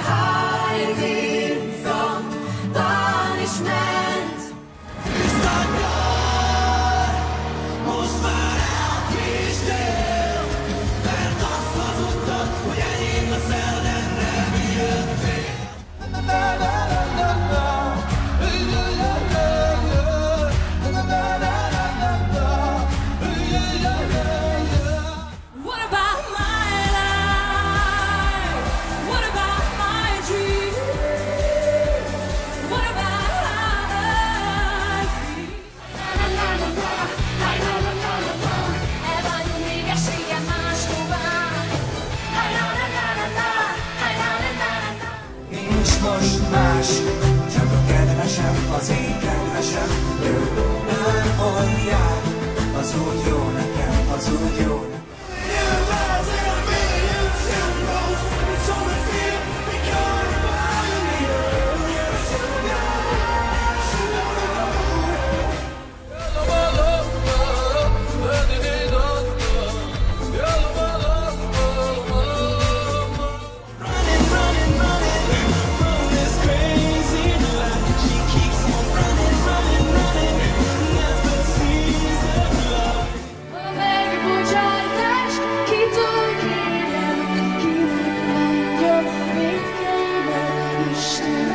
hiding from punishment. most más. Csak a kedvesem, az én kedvesem Ő már aljár Az úgy jó nekem, az úgy jó ocean.